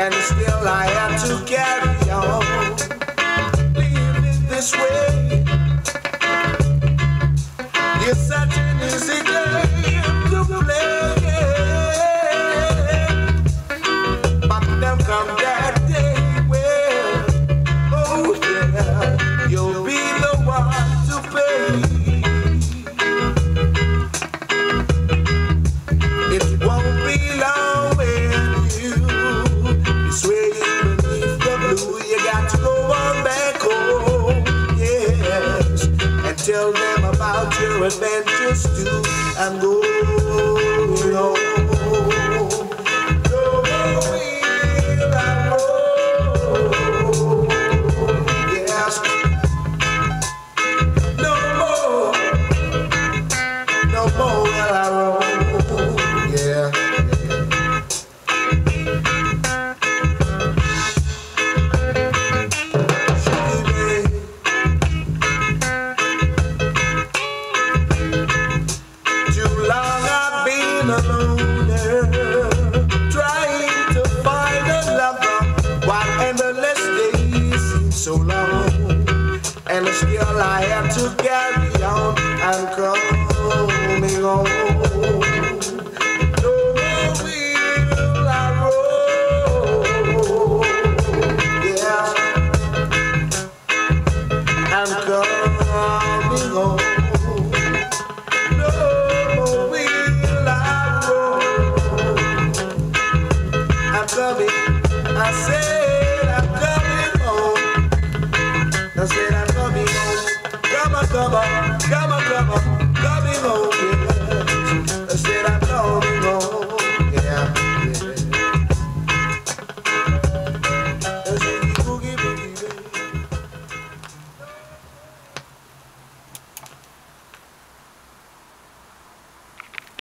and still I am together. adventures too. I'm going. to carry on and coming home. No more I roam. Yeah, I'm coming home.